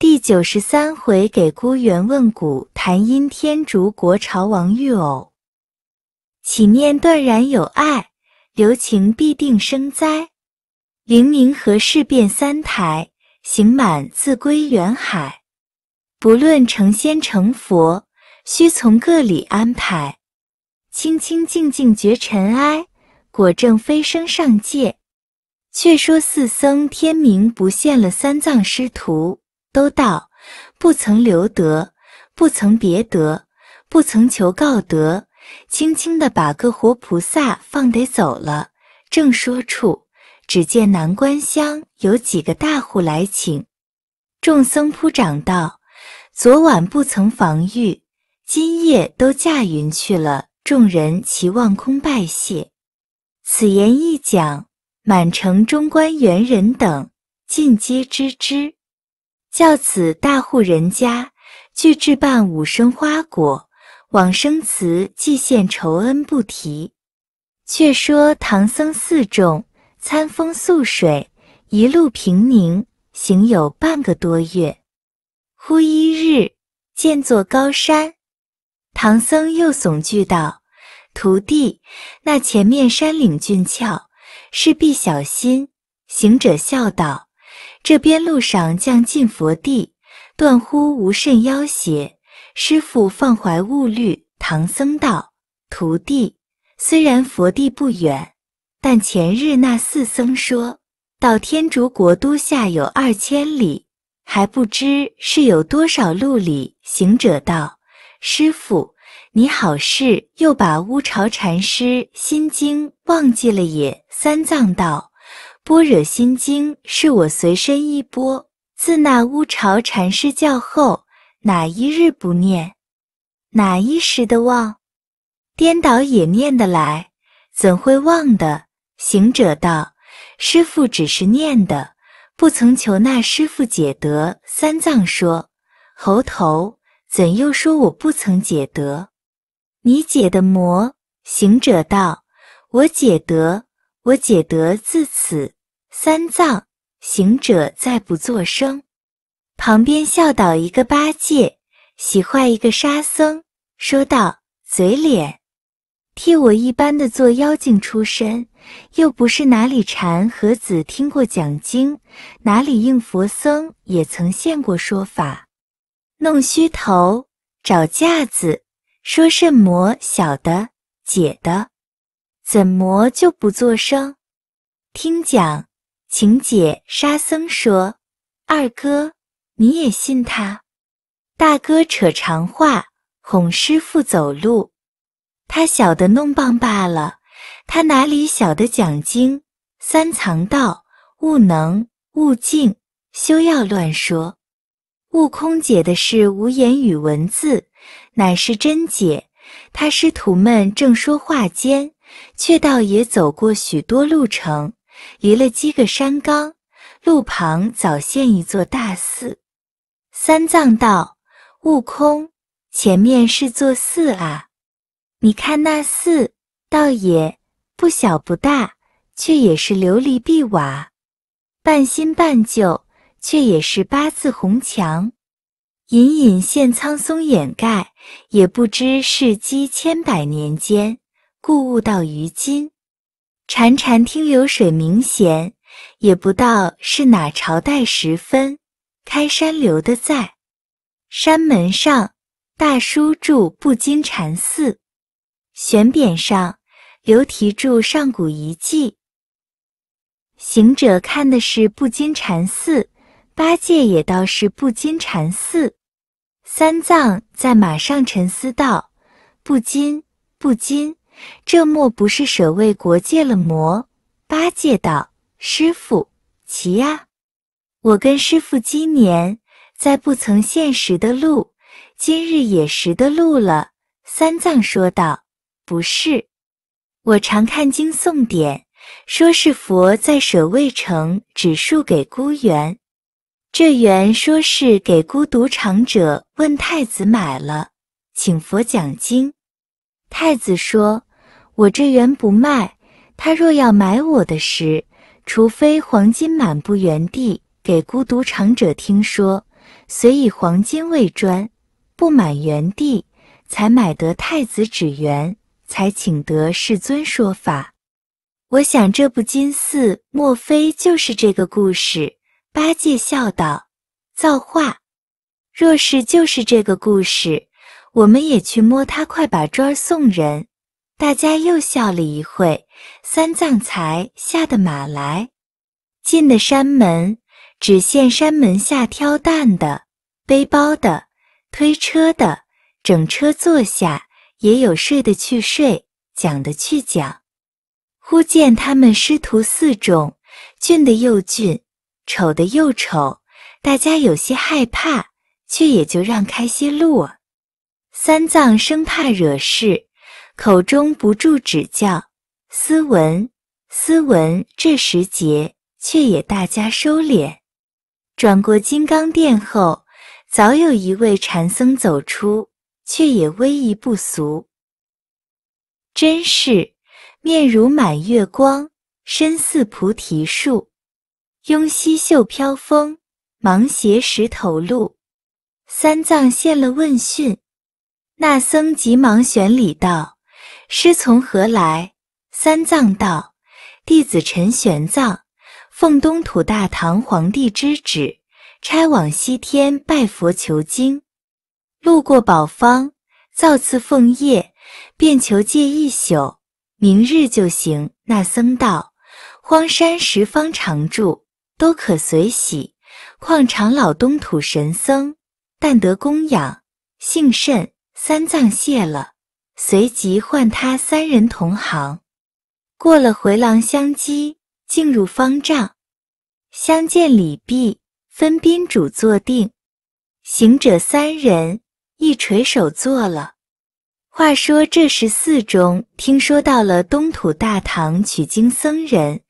第九十三回，给孤元问古，谈因天竺国朝王遇偶。起念断然有爱，留情必定生灾。灵明何事变三台？行满自归远海。不论成仙成佛，须从各理安排。清清净净绝尘埃，果证飞升上界。却说四僧天明不现了三藏师徒，都道不曾留德，不曾别德，不曾求告德，轻轻的把个活菩萨放得走了。正说处，只见南关乡有几个大户来请，众僧铺长道：昨晚不曾防御，今夜都驾云去了。众人齐望空拜谢。此言一讲。满城中官员人等尽皆知之，教此大户人家俱置办五生花果，往生祠祭献酬恩不提。却说唐僧四众餐风宿水，一路平宁，行有半个多月。忽一日，见座高山，唐僧又悚惧道：“徒弟，那前面山岭峻峭。”势必小心。行者笑道：“这边路上将近佛地，断乎无甚妖邪。师傅放怀勿虑。”唐僧道：“徒弟，虽然佛地不远，但前日那四僧说到天竺国都下有二千里，还不知是有多少路里。”行者道：“师傅。”你好事又把乌巢禅师心经忘记了也。三藏道：般若心经是我随身一钵，自那乌巢禅师教后，哪一日不念？哪一时的忘？颠倒也念得来，怎会忘的？行者道：师傅只是念的，不曾求那师傅解得。三藏说：猴头，怎又说我不曾解得？你解的魔，行者道：“我解得，我解得自此。”三藏，行者再不作声。旁边笑倒一个八戒，喜坏一个沙僧，说道：“嘴脸，替我一般的做妖精出身，又不是哪里禅和子听过讲经，哪里应佛僧也曾现过说法，弄虚头，找架子。”说甚魔小的解的，怎魔就不作声？听讲，请解。沙僧说：“二哥，你也信他？大哥扯长话，哄师傅走路。他晓得弄棒罢了，他哪里晓得讲经？三藏道：悟能，悟净，休要乱说。悟空解的是无言语文字。”乃是真解，他师徒们正说话间，却倒也走过许多路程，离了几个山冈，路旁早现一座大寺。三藏道：“悟空，前面是座寺啊！你看那寺，倒也不小不大，却也是琉璃碧瓦，半新半旧，却也是八字红墙。”隐隐现苍松掩盖，也不知是积千百年间，故悟到于今。潺潺听流水鸣弦，也不道是哪朝代时分开山流的在。山门上大书注不金禅寺，悬匾上留题注上古遗迹。行者看的是不金禅寺，八戒也道是不金禅寺。三藏在马上沉思道：“不金，不金，这莫不是舍卫国借了魔？”八戒道：“师傅，奇呀！我跟师傅今年在不曾现识的路，今日也识的路了。”三藏说道：“不是，我常看经诵典，说是佛在舍卫城指树给孤园。”这原说是给孤独长者问太子买了，请佛讲经。太子说：“我这园不卖。他若要买我的时，除非黄金满布原地给孤独长者听说，遂以黄金为砖，不满原地，才买得太子纸元，才请得世尊说法。我想这部金寺，莫非就是这个故事？八戒笑道：“造化！若是就是这个故事，我们也去摸他快把砖送人。”大家又笑了一会，三藏才下的马来，进的山门，只见山门下挑担的、背包的、推车的，整车坐下，也有睡的去睡，讲的去讲。忽见他们师徒四众，俊的又俊，丑的又丑，大家有些害怕，却也就让开些路。三藏生怕惹事。口中不住指教斯文，斯文这时节却也大家收敛。转过金刚殿后，早有一位禅僧走出，却也威仪不俗，真是面如满月光，身似菩提树，拥膝袖飘风，芒鞋石头路。三藏献了问讯，那僧急忙选礼道。师从何来？三藏道：“弟子陈玄奘，奉东土大唐皇帝之旨，差往西天拜佛求经。路过宝方，造次奉业，便求借一宿，明日就行。”那僧道：“荒山十方常住，都可随喜。况长老东土神僧，但得供养，幸甚。”三藏谢了。随即唤他三人同行，过了回廊相击，进入方丈，相见礼毕，分宾主坐定。行者三人一垂手坐了。话说这时寺中听说到了东土大唐取经僧人，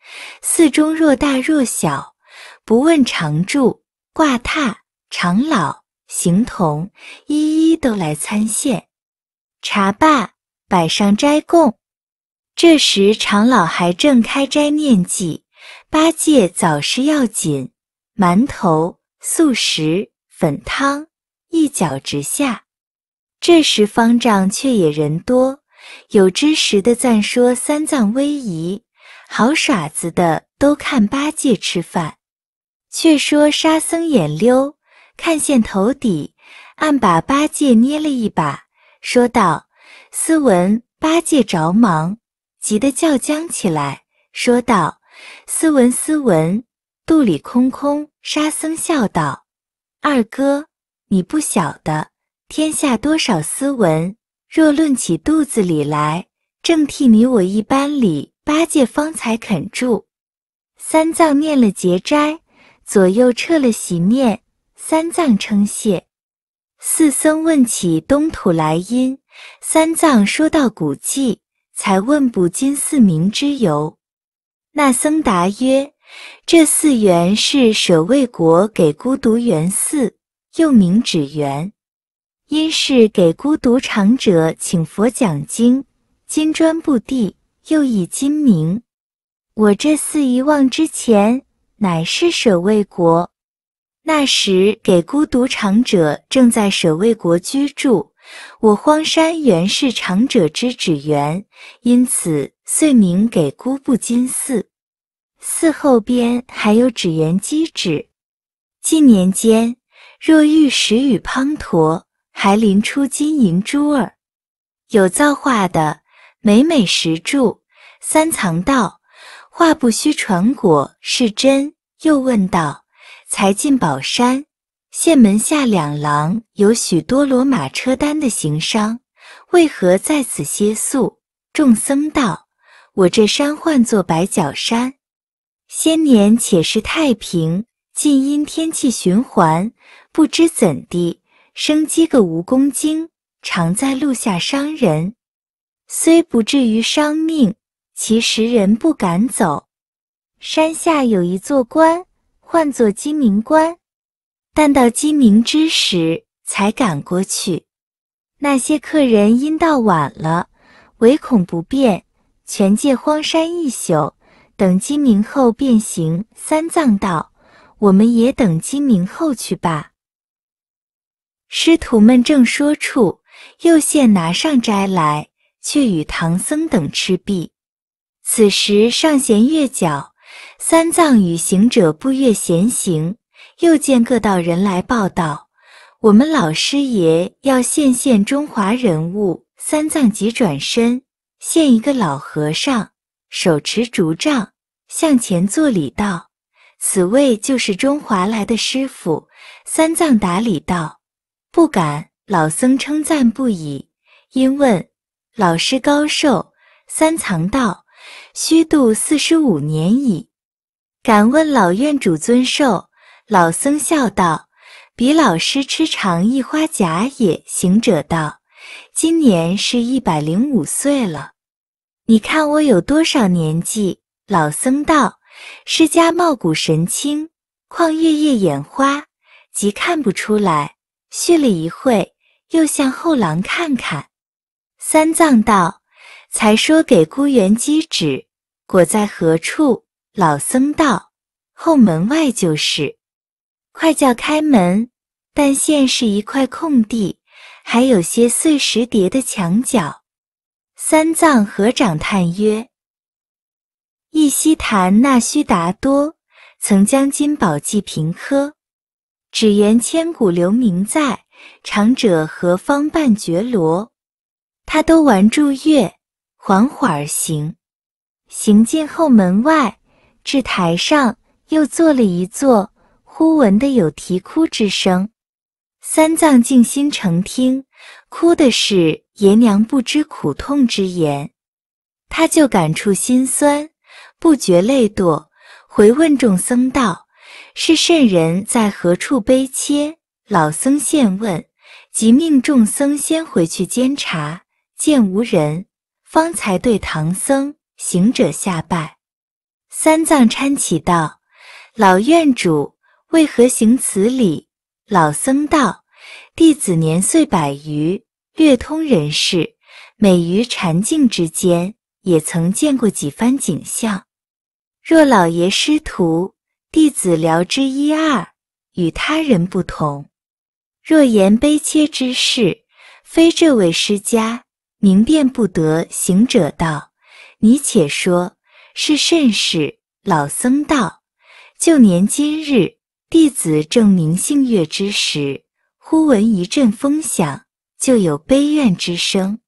寺中若大若小，不问常住、挂榻、长老、行童，一一都来参献。茶罢，摆上斋供。这时长老还正开斋念记，八戒早是要紧，馒头、素食、粉汤一脚直下。这时方丈却也人多，有知识的赞说三藏威仪，好耍子的都看八戒吃饭。却说沙僧眼溜，看见头底，暗把八戒捏了一把。说道：“斯文，八戒着忙，急得叫僵起来，说道：“斯文，斯文，肚里空空。”沙僧笑道：“二哥，你不晓得，天下多少斯文，若论起肚子里来，正替你我一般里。”八戒方才肯住。三藏念了结斋，左右撤了席面，三藏称谢。四僧问起东土来因，三藏说到古迹，才问部金寺名之由。那僧答曰：“这寺原是舍卫国给孤独园寺，又名止园。因是给孤独长者请佛讲经，金砖布地，又以金名。我这寺遗忘之前，乃是舍卫国。”那时给孤独长者正在舍卫国居住，我荒山原是长者之止园，因此遂名给孤不金寺。寺后边还有止园基址。近年间，若遇石雨滂沱，还临出金银珠儿。有造化的，每每石柱。三藏道：“话不虚传果，是真。”又问道。才进宝山，县门下两廊有许多骡马车担的行商，为何在此歇宿？众僧道：“我这山唤作白角山，先年且是太平，近因天气循环，不知怎地生几个蜈蚣精，常在路下伤人。虽不至于伤命，其实人不敢走。山下有一座关。”唤作鸡鸣关，但到鸡鸣之时才赶过去。那些客人因到晚了，唯恐不便，全借荒山一宿，等鸡鸣后便行。三藏道：“我们也等鸡鸣后去吧。”师徒们正说处，又现拿上斋来，却与唐僧等吃毕。此时上弦月角，三藏与行者步月闲行，又见各道人来报道：我们老师爷要现现中华人物。三藏急转身，现一个老和尚，手持竹杖，向前作礼道：“此位就是中华来的师傅。”三藏答礼道：“不敢。”老僧称赞不已，因问：“老师高寿？”三藏道：“虚度四十五年矣。”敢问老院主尊寿？老僧笑道：“比老师吃长一花甲也。”行者道：“今年是一百零五岁了。你看我有多少年纪？”老僧道：“释迦貌古神清，况月夜眼花，即看不出来。”续了一会。又向后廊看看，三藏道：“才说给孤园机指，果在何处？”老僧道：“后门外就是。”快叫开门！但现是一块空地，还有些碎石叠的墙角。三藏合掌叹曰：“忆昔谈那须达多，曾将金宝济平柯，只缘千古留名在。”长者何方伴觉罗？他都玩住月，缓缓而行。行进后门外，至台上，又坐了一坐。忽闻得有啼哭之声。三藏静心成听，哭的是爷娘不知苦痛之言。他就感触心酸，不觉泪堕，回问众僧道：“是甚人在何处悲切？”老僧现问，即命众僧先回去监察，见无人，方才对唐僧行者下拜。三藏搀起道：“老院主为何行此礼？”老僧道：“弟子年岁百余，略通人事，每于禅境之间，也曾见过几番景象。若老爷师徒，弟子聊之一二，与他人不同。”若言悲切之事，非这位师家，明辨不得。行者道：“你且说，是甚事？”老僧道：“就年今日，弟子正明杏月之时，忽闻一阵风响，就有悲怨之声。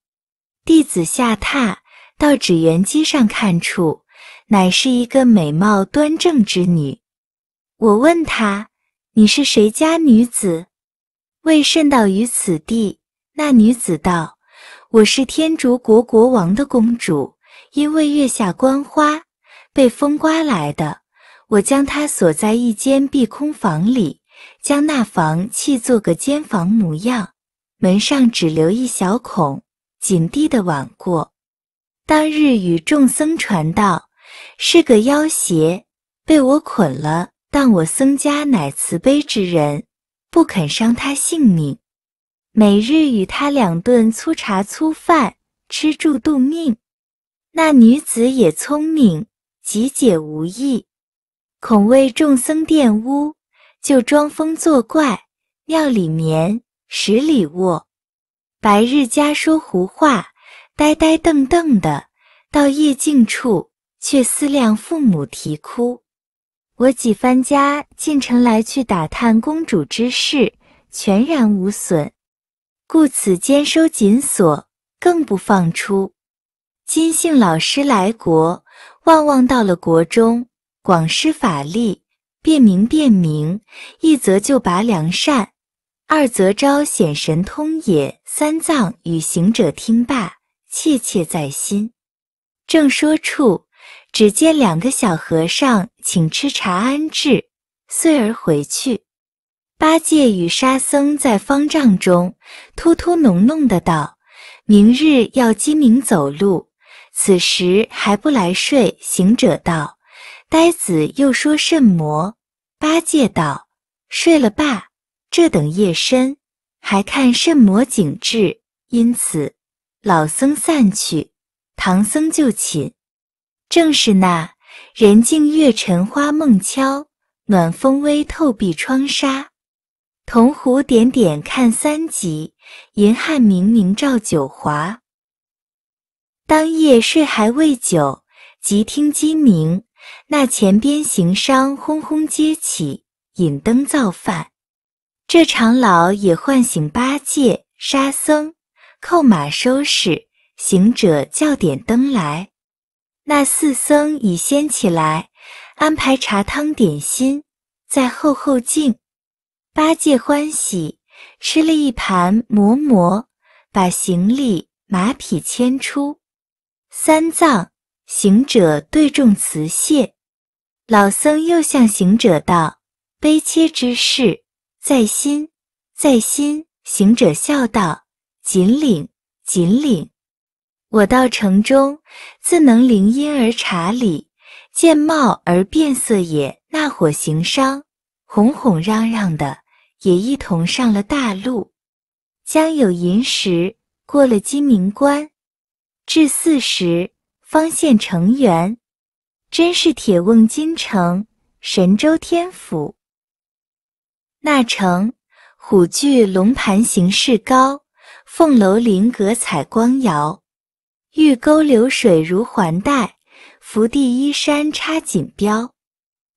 弟子下榻，到纸园机上看处，乃是一个美貌端正之女。我问她：‘你是谁家女子？’”为甚到于此地？那女子道：“我是天竺国国王的公主，因为月下观花，被风刮来的。我将它锁在一间碧空房里，将那房砌作个间房模样，门上只留一小孔，紧闭的挽过。当日与众僧传道，是个妖邪，被我捆了。但我僧家乃慈悲之人。”不肯伤他性命，每日与他两顿粗茶粗饭，吃住度命。那女子也聪明，极解无益，恐为众僧玷污，就装疯作怪，庙里眠，十里卧，白日家说胡话，呆呆瞪瞪的；到夜静处，却思量父母啼哭。我几番家进城来去打探公主之事，全然无损，故此监收紧锁，更不放出。今幸老师来国，望望到了国中，广施法力，便明便明，一则就拔良善，二则招显神通也。三藏与行者听罢，切切在心。正说处。只见两个小和尚请吃茶安置，遂而回去。八戒与沙僧在方丈中突突哝哝的道：“明日要鸡鸣走路，此时还不来睡？”行者道：“呆子又说甚魔？”八戒道：“睡了罢，这等夜深，还看甚魔景致？因此，老僧散去，唐僧就寝。正是那人静月沉花梦悄，暖风微透碧窗纱。铜壶点点看三集，银汉明明照九华。当夜睡还未久，即听鸡鸣。那前边行商轰轰皆起，引灯造饭。这长老也唤醒八戒、沙僧，扣马收拾。行者叫点灯来，那四僧已先起来，安排茶汤点心，在后后敬。八戒欢喜，吃了一盘馍馍，把行李马匹牵出。三藏、行者对众辞谢。老僧又向行者道：“悲切之事，在心，在心。”行者笑道：“紧领，紧领。我到城中，自能灵音而察理，见貌而变色也。那伙行商，哄哄嚷嚷的，也一同上了大路。将有寅时，过了鸡鸣关，至四时，方现城垣。”真是铁瓮金城，神州天府。那城虎踞龙盘形势高，凤楼临阁采光摇。玉沟流水如环带，福地依山插锦标。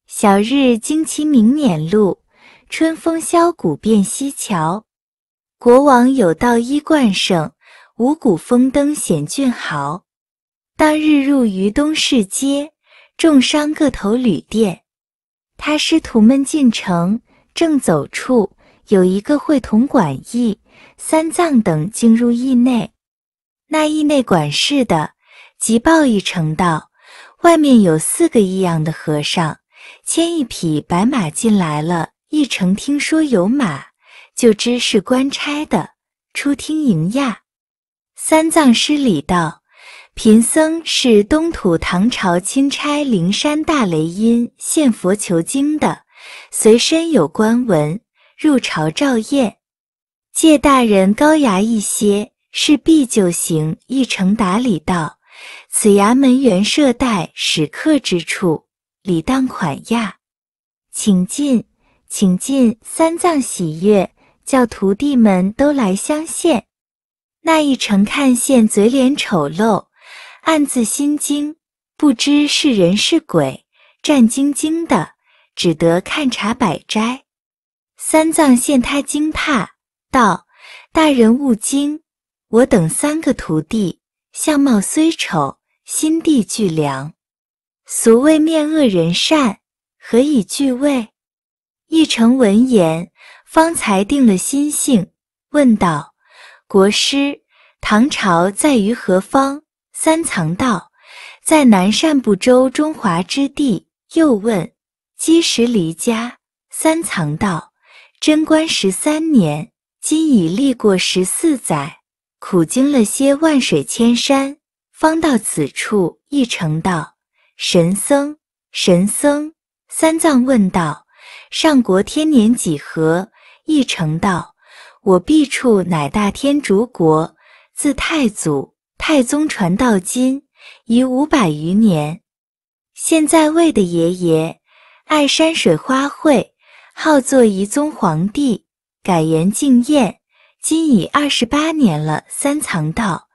晓日旌旗明辇路，春风箫鼓遍西桥。国王有道衣冠盛，五谷丰登显俊豪。当日入于东市街。众商各投旅店，他师徒们进城，正走处，有一个会同管驿、三藏等进入驿内。那驿内管事的急报一城道：外面有四个异样的和尚，牵一匹白马进来了。一城听说有马，就知是官差的，出厅迎驾。三藏施礼道。贫僧是东土唐朝钦差灵山大雷音献佛求经的，随身有官文，入朝照验。借大人高衙一些，是必就行。一承答礼道：“此衙门原设待使客之处，礼当款亚，请进，请进。”三藏喜悦，叫徒弟们都来相献。那一承看见嘴脸丑陋。暗自心惊，不知是人是鬼，战兢兢的，只得看茶摆斋。三藏见他惊怕，道：“大人勿惊，我等三个徒弟，相貌虽丑，心地俱良。俗谓面恶人善，何以惧畏？”一成闻言，方才定了心性，问道：“国师，唐朝在于何方？”三藏道：“在南赡部洲中华之地。”又问：“积时离家？”三藏道：“贞观十三年，今已历过十四载，苦经了些万水千山，方到此处。”一成道：“神僧，神僧。”三藏问道：“上国天年几何？”一成道：“我毕处乃大天竺国，自太祖。”太宗传到今已五百余年，现在魏的爷爷爱山水花卉，好做仪宗皇帝，改元敬宴，今已二十八年了。三藏道：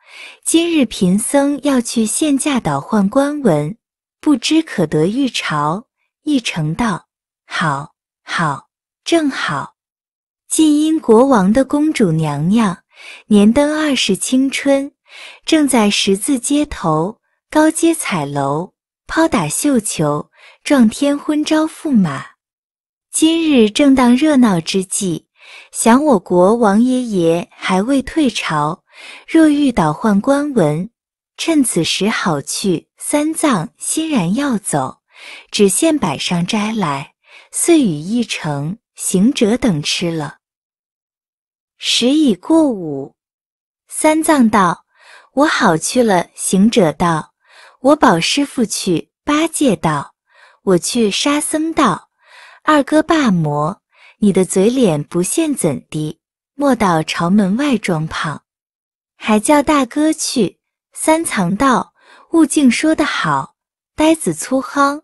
今日贫僧要去县驾倒换官文，不知可得御朝？一成道：好，好，正好。晋因国王的公主娘娘年登二十青春。正在十字街头高阶彩楼抛打绣球，撞天婚招驸马。今日正当热闹之际，想我国王爷爷还未退朝，若欲倒换官文，趁此时好去。三藏欣然要走，只现摆上斋来，遂与一成行者等吃了。时已过午，三藏道。我好去了。行者道：“我保师傅去。”八戒道：“我去。”沙僧道：“二哥罢魔，你的嘴脸不现怎的？莫到朝门外装胖，还叫大哥去。”三藏道：“悟净说得好，呆子粗夯，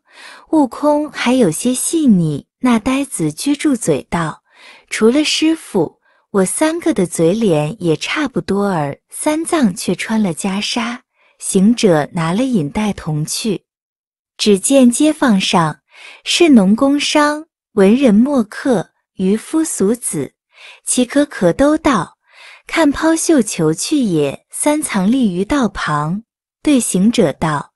悟空还有些细腻。”那呆子撅住嘴道：“除了师傅，我三个的嘴脸也差不多儿。三藏却穿了袈裟，行者拿了引带同去。只见街坊上是农工商、文人墨客、渔夫俗子，岂可可都到，看抛绣球去也。三藏立于道旁，对行者道：“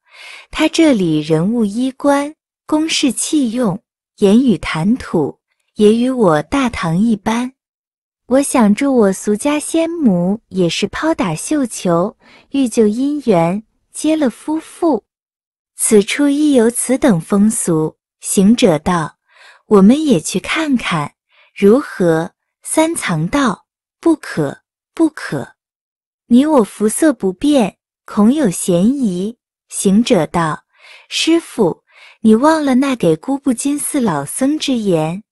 他这里人物衣冠、公事器用、言语谈吐，也与我大唐一般。我想助我俗家仙母，也是抛打绣球，欲救姻缘，结了夫妇。此处亦有此等风俗。”行者道：“我们也去看看，如何？”三藏道：“不可，不可。”你我肤色不变，恐有嫌疑。行者道：“师傅，你忘了那给姑布金寺老僧之言：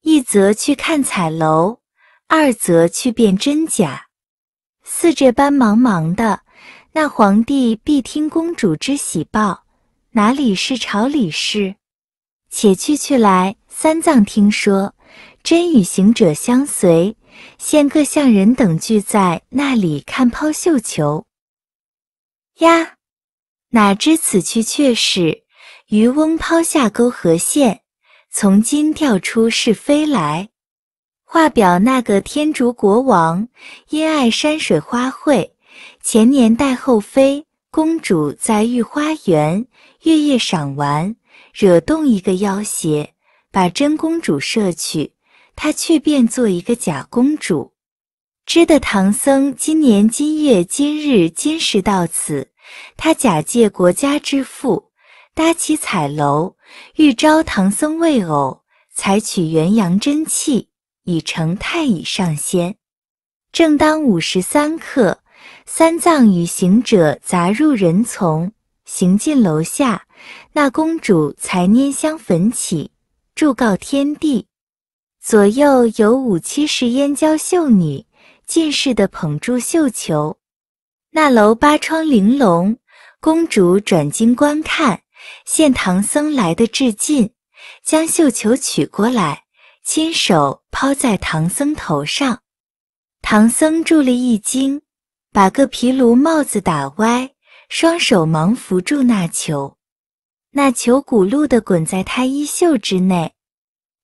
一则去看彩楼，二则去辨真假。似这般茫茫的，那皇帝必听公主之喜报，哪里是朝里事？且去去来。”三藏听说，真与行者相随。现各相人等聚在那里看抛绣球呀，哪知此去却是渔翁抛下钩河线，从今调出是非来。画表那个天竺国王因爱山水花卉，前年带后妃公主在御花园月夜赏玩，惹动一个妖邪，把真公主摄去。他却变做一个假公主，知得唐僧今年今月今日今时到此，他假借国家之富，搭起彩楼，欲招唐僧为偶，采取元阳真气，已成太乙上仙。正当午时三刻，三藏与行者杂入人丛，行进楼下，那公主才拈香焚起，祝告天地。左右有五七十燕娇秀女，尽是的捧住绣球。那楼八窗玲珑，公主转经观看，见唐僧来的至近，将绣球取过来，亲手抛在唐僧头上。唐僧住了一惊，把个皮卢帽子打歪，双手忙扶住那球，那球骨碌的滚在他衣袖之内。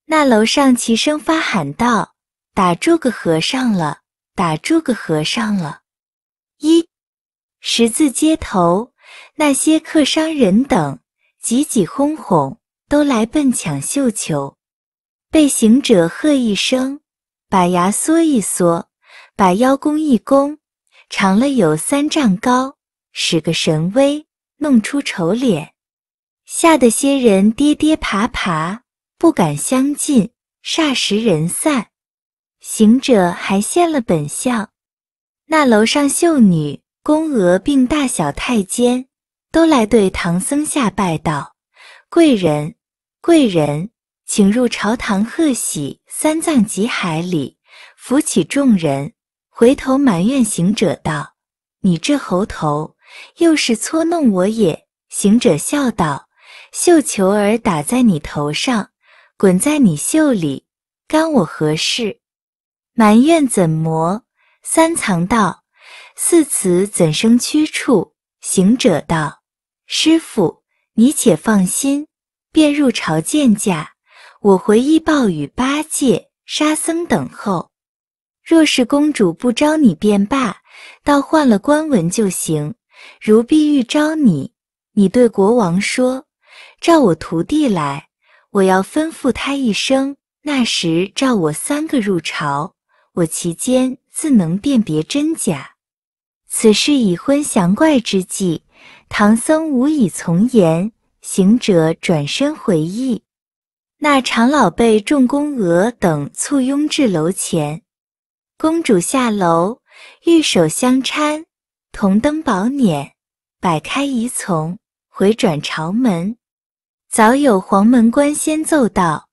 那楼上齐声发喊道：“打住个和尚了！打住个和尚了！”一十字街头那些客商人等挤挤哄哄，都来奔抢绣球。被行者喝一声，把牙缩一缩，把腰弓一弓，长了有三丈高，使个神威，弄出丑脸，吓得些人跌跌爬爬。不敢相近，霎时人散。行者还现了本相。那楼上秀女、宫娥并大小太监，都来对唐僧下拜道：“贵人，贵人，请入朝堂贺喜。”三藏及海里扶起众人，回头埋怨行者道：“你这猴头，又是搓弄我也。”行者笑道：“绣球儿打在你头上。”滚在你袖里，干我何事？埋怨怎么？三藏道：“似此怎生屈处？”行者道：“师傅，你且放心，便入朝见驾。我回忆报与八戒、沙僧等候。若是公主不招你便罢，倒换了官文就行。如必欲招你，你对国王说，召我徒弟来。”我要吩咐他一声，那时召我三个入朝，我其间自能辨别真假。此事已婚降怪之际，唐僧无以从言。行者转身回忆，那长老被众宫娥等簇拥至楼前，公主下楼，玉手相搀，铜灯宝辇，摆开仪从，回转朝门。早有黄门官先奏道：“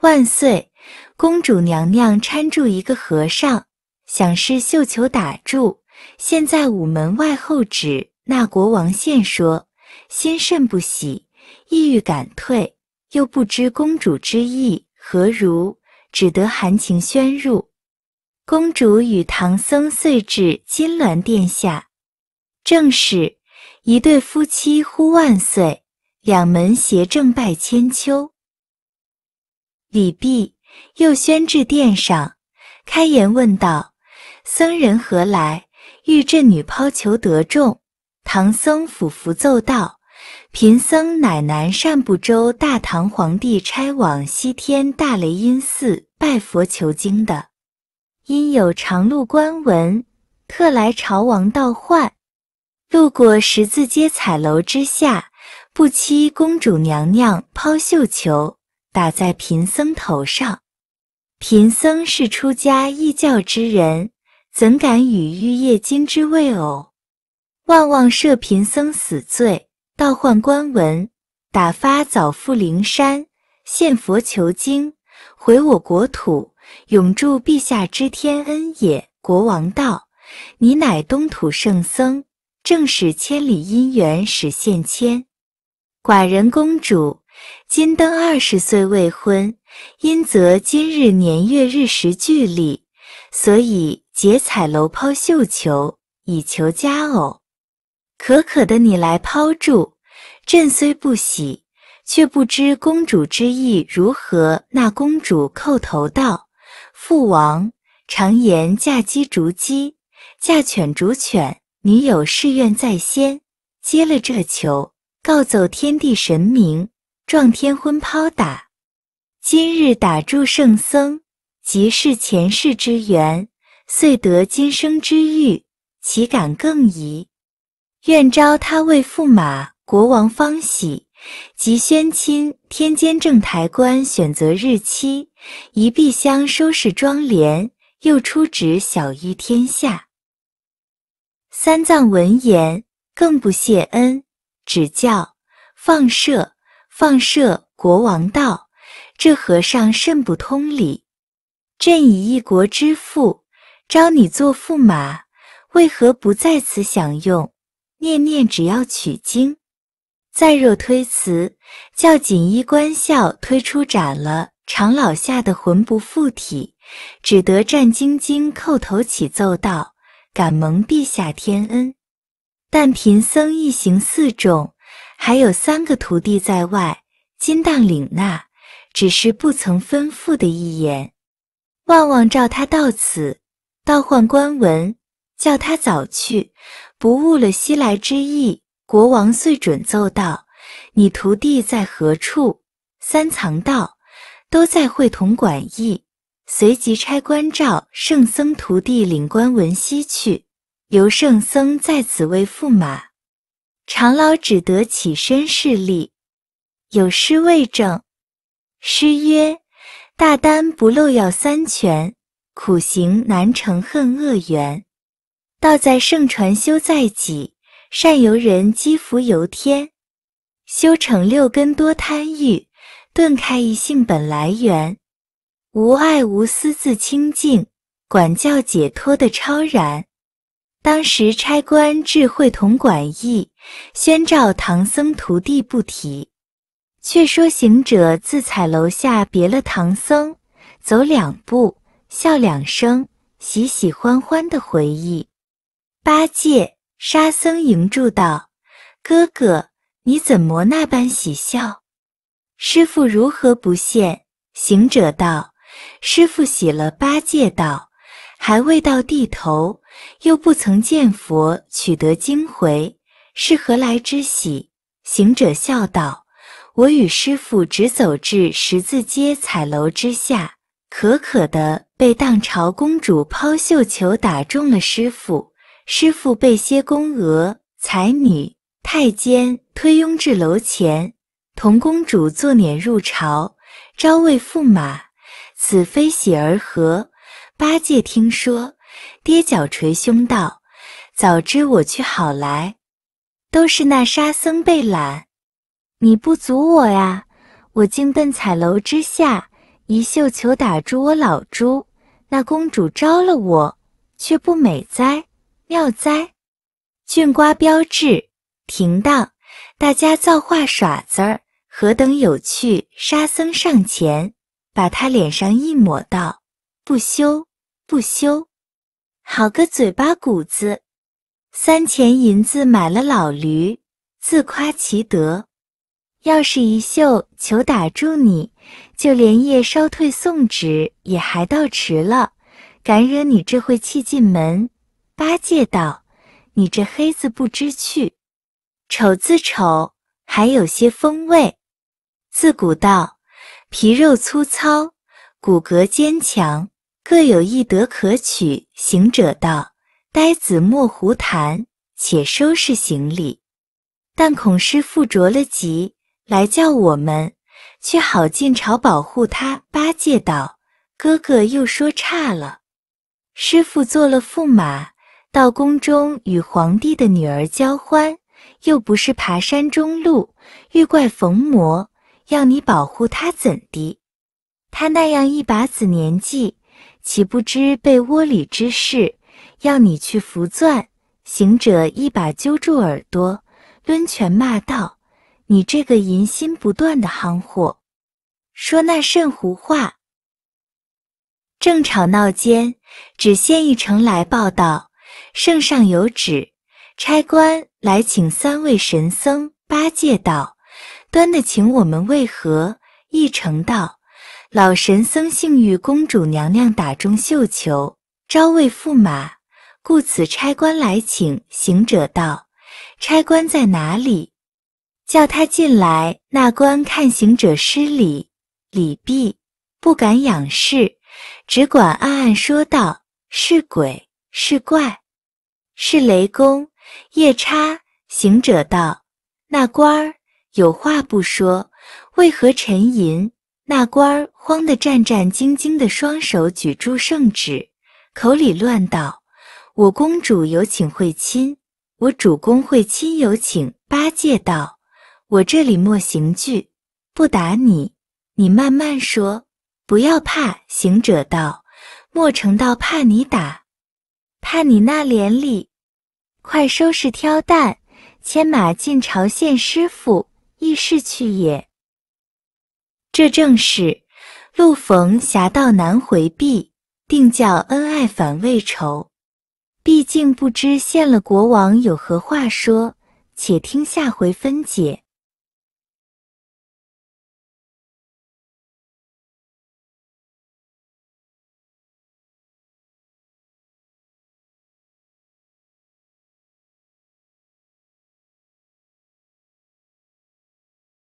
万岁，公主娘娘搀住一个和尚，想是绣球打住。现在午门外候旨，那国王现说，心甚不喜，意欲赶退，又不知公主之意何如，只得含情宣入。公主与唐僧遂至金銮殿下，正是一对夫妻呼万岁，两门携正拜千秋。李毕，又宣至殿上，开言问道：“僧人何来？欲朕女抛球得中。”唐僧俯伏奏道：“贫僧乃南赡部洲大唐皇帝差往西天大雷音寺拜佛求经的，因有长路观闻，特来朝王道唤。路过十字街彩楼之下，不期公主娘娘抛绣球，打在贫僧头上。贫僧是出家义教之人，怎敢与玉叶金之为偶？”万望赦贫僧死罪，倒换官文，打发早赴灵山，献佛求经，回我国土，永驻陛下之天恩也。国王道：“你乃东土圣僧，正是千里姻缘始现迁。寡人公主今登二十岁未婚，因则今日年月日时俱立，所以结彩楼抛绣球，以求佳偶。”可可的你来抛住，朕虽不喜，却不知公主之意如何。那公主叩头道：“父王常言嫁鸡逐鸡，嫁犬逐犬。女有誓愿在先，接了这球，告奏天地神明，撞天婚抛打。今日打住圣僧，即是前世之缘，遂得今生之遇，岂敢更疑？”愿招他为驸马，国王方喜。即宣亲天监正台官选择日期，一碧香收拾庄帘，又出旨晓谕天下。三藏闻言，更不谢恩，只叫放射放射。国王道：“这和尚甚不通理。朕以一国之父招你做驸马，为何不在此享用？”念念只要取经，再若推辞，叫锦衣官校推出斩了。长老吓得魂不附体，只得战兢兢叩头起奏道：“敢蒙陛下天恩，但贫僧一行四众，还有三个徒弟在外，今当领纳，只是不曾吩咐的一言。望望召他到此，倒换官文，叫他早去。”不误了西来之意，国王遂准奏道：“你徒弟在何处？”三藏道：“都在会同馆驿。”随即差官召圣僧徒弟领官文西去，由圣僧在此为驸马。长老只得起身侍立。有诗为证：诗曰：“大丹不漏药三全，苦行难成恨恶缘。”道在圣传修在己，善由人积福由天。修成六根多贪欲，顿开一性本来源。无爱无私自清净，管教解脱的超然。当时差官至会同馆驿，宣召唐僧徒弟不提。却说行者自彩楼下别了唐僧，走两步，笑两声，喜喜欢欢的回忆。八戒、沙僧迎住道：“哥哥，你怎么那般喜笑？师傅如何不现？”行者道：“师傅喜了。”八戒道：“还未到地头，又不曾见佛，取得经回，是何来之喜？”行者笑道：“我与师傅只走至十字街彩楼之下，可可的被当朝公主抛绣球打中了师傅。”师傅被些宫娥、才女、太监推拥至楼前，同公主坐辇入朝，招为驸马。此非喜而何？八戒听说，跌脚捶胸道：“早知我去好来，都是那沙僧被懒，你不阻我呀！我竟奔彩楼之下，一绣球打住我老猪。那公主招了我，却不美哉！”妙哉！俊瓜标志停当，大家造化耍子儿，何等有趣！沙僧上前把他脸上一抹，道：“不羞，不羞，好个嘴巴骨子！三钱银子买了老驴，自夸其德。要是一秀求打住你，就连夜烧退送旨也还到迟了，敢惹你这会气进门。”八戒道：“你这黑子不知趣，丑自丑，还有些风味。自古道，皮肉粗糙，骨骼坚强，各有一德可取。行者道：呆子莫胡谈，且收拾行李。但恐师傅着了急，来叫我们却好进朝保护他。八戒道：哥哥又说差了，师傅做了驸马。到宫中与皇帝的女儿交欢，又不是爬山中路遇怪逢魔，要你保护他怎的？他那样一把子年纪，岂不知被窝里之事？要你去扶钻。行者一把揪住耳朵，抡拳骂道：“你这个淫心不断的夯货，说那甚胡话！”正吵闹间，只现一城来报道。圣上有旨，差官来请三位神僧。八戒道：“端的请我们为何？”一成道：“老神僧幸遇公主娘娘打中绣球，招为驸马，故此差官来请。”行者道：“差官在哪里？叫他进来。”那官看行者失礼，礼毕，不敢仰视，只管暗暗说道：“是鬼，是怪。”是雷公夜叉行者道：“那官儿有话不说，为何沉吟？”那官儿慌得战战兢兢的，双手举住圣旨，口里乱道：“我公主有请会亲，我主公会亲有请。”八戒道：“我这里莫行惧，不打你，你慢慢说，不要怕。”行者道：“莫成道怕你打。”怕你那脸里，快收拾挑担，牵马进朝见师傅，议事去也。这正是路逢侠盗难回避，定叫恩爱反为仇。毕竟不知献了国王有何话说，且听下回分解。